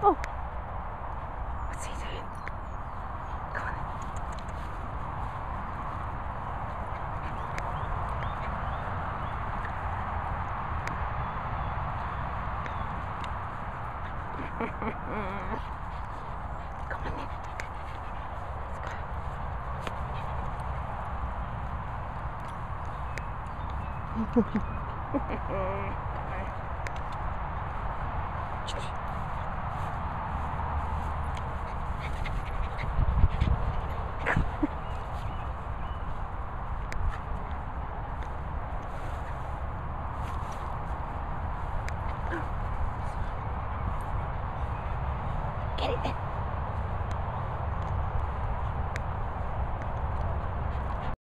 Oh, what's he doing? Come on. Come on. Let's go. Come on. Bye.